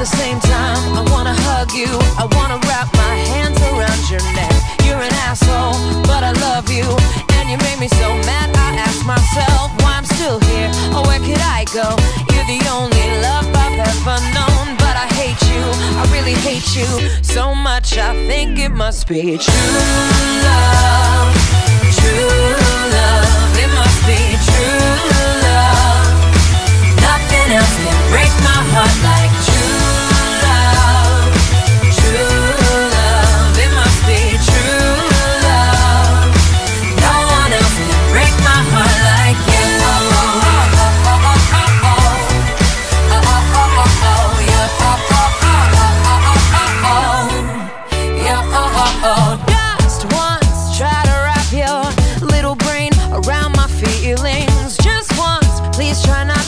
the same time, I wanna hug you. I wanna wrap my hands around your neck. You're an asshole, but I love you. And you made me so mad, I asked myself why I'm still here. Or where could I go? You're the only love I've ever known, but I hate you. I really hate you so much. I think it must be true love.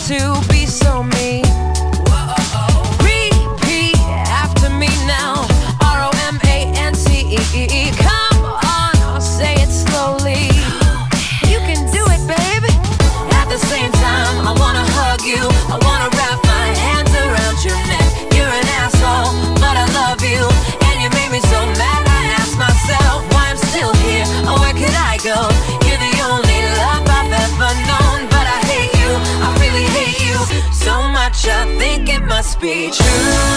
to be so mean. be true.